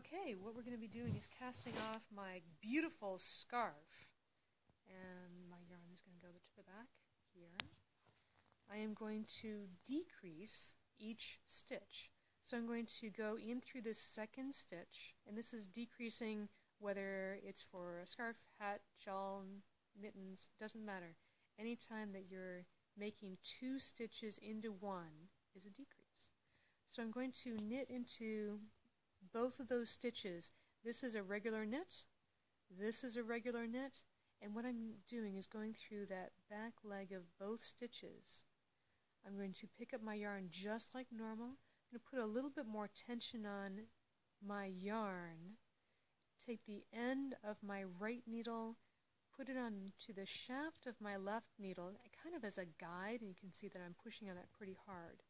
Okay, what we're going to be doing is casting off my beautiful scarf. And my yarn is going to go to the back here. I am going to decrease each stitch. So I'm going to go in through this second stitch, and this is decreasing whether it's for a scarf, hat, shawl, mittens, doesn't matter. Anytime that you're making two stitches into one is a decrease. So I'm going to knit into both of those stitches. This is a regular knit, this is a regular knit, and what I'm doing is going through that back leg of both stitches. I'm going to pick up my yarn just like normal. I'm going to put a little bit more tension on my yarn, take the end of my right needle, put it onto the shaft of my left needle, kind of as a guide, and you can see that I'm pushing on that pretty hard.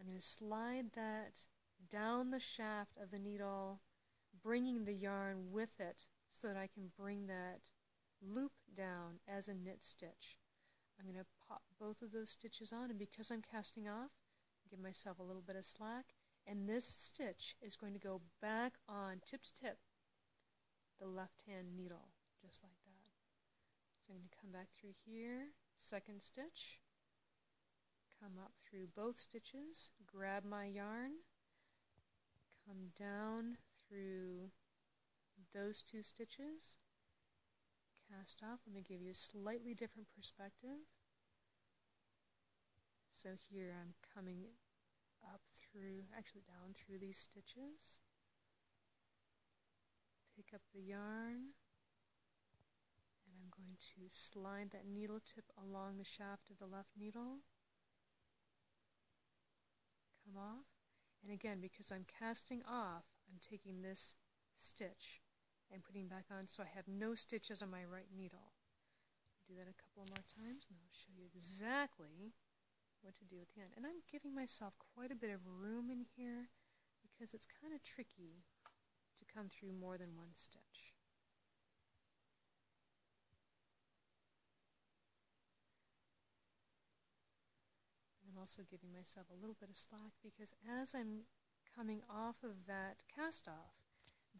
I'm going to slide that down the shaft of the needle, bringing the yarn with it so that I can bring that loop down as a knit stitch. I'm going to pop both of those stitches on and because I'm casting off, give myself a little bit of slack and this stitch is going to go back on tip to tip the left hand needle just like that. So I'm going to come back through here, second stitch, come up through both stitches, grab my yarn, come down through those two stitches, cast off. Let me give you a slightly different perspective. So here I'm coming up through, actually down through these stitches. Pick up the yarn and I'm going to slide that needle tip along the shaft of the left needle. Come off and again, because I'm casting off, I'm taking this stitch and putting back on so I have no stitches on my right needle. Do that a couple more times and I'll show you exactly what to do at the end. And I'm giving myself quite a bit of room in here because it's kind of tricky to come through more than one stitch. Also giving myself a little bit of slack because as I'm coming off of that cast off,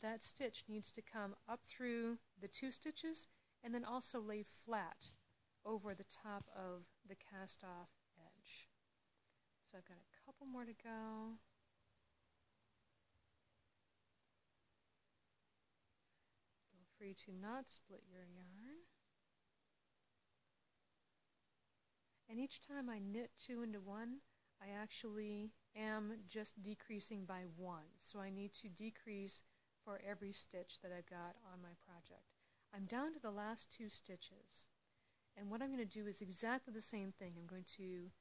that stitch needs to come up through the two stitches and then also lay flat over the top of the cast off edge. So I've got a couple more to go. Feel free to not split your yarn. And each time I knit two into one, I actually am just decreasing by one. So I need to decrease for every stitch that I've got on my project. I'm down to the last two stitches. And what I'm going to do is exactly the same thing. I'm going to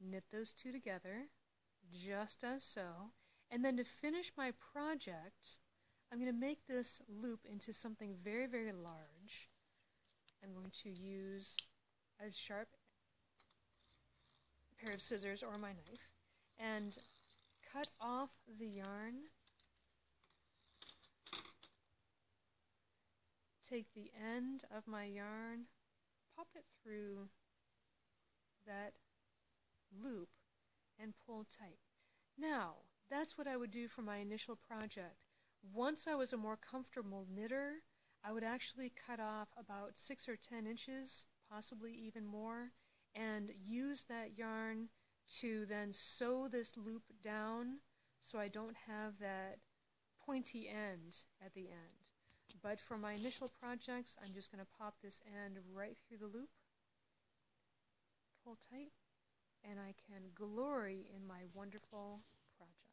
knit those two together, just as so. And then to finish my project, I'm going to make this loop into something very, very large. I'm going to use a sharp pair of scissors or my knife and cut off the yarn. Take the end of my yarn, pop it through that loop and pull tight. Now, that's what I would do for my initial project. Once I was a more comfortable knitter, I would actually cut off about six or ten inches, possibly even more, and use that yarn to then sew this loop down so I don't have that pointy end at the end. But for my initial projects, I'm just going to pop this end right through the loop, pull tight, and I can glory in my wonderful project.